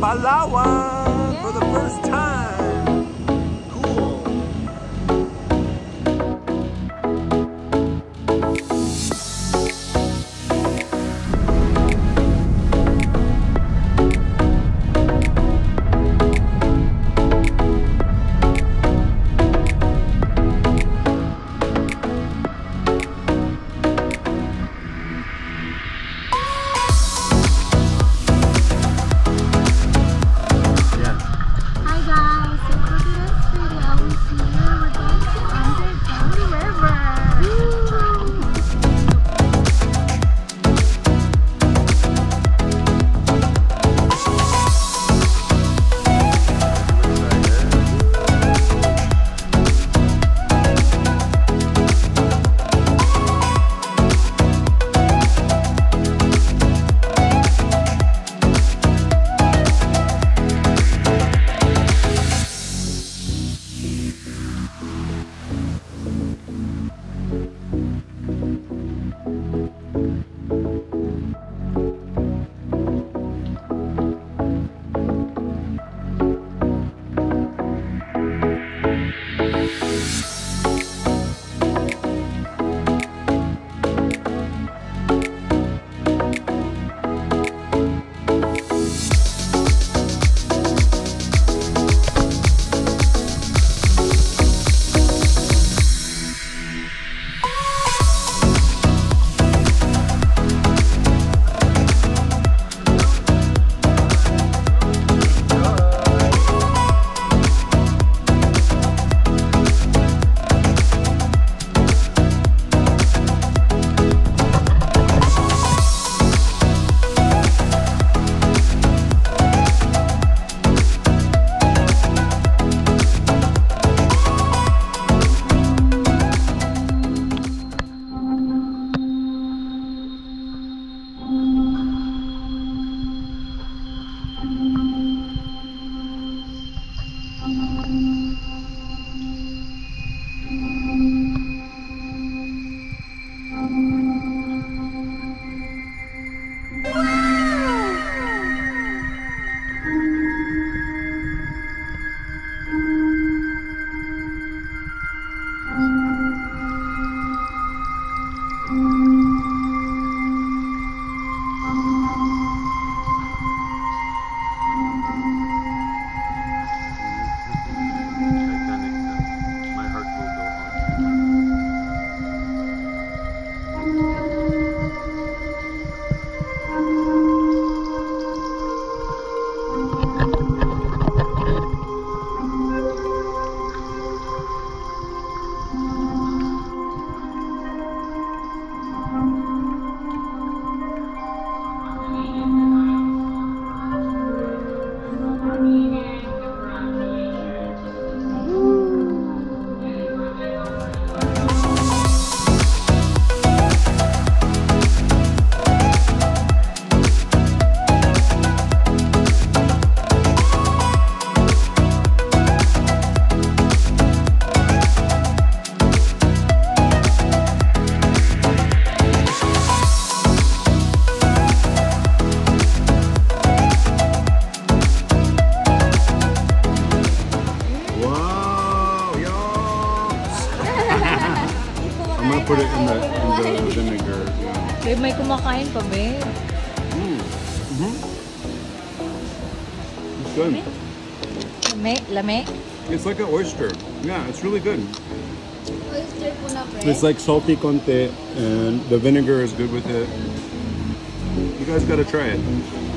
Palawan yeah. for the first time. Gonna put it in the, in the vinegar. Yeah. Babe, may kumakain pa, babe. Mm. hmm It's good. Lame, lame. It's like an oyster. Yeah, it's really good. Oyster It's like salty conte, and the vinegar is good with it. You guys gotta try it.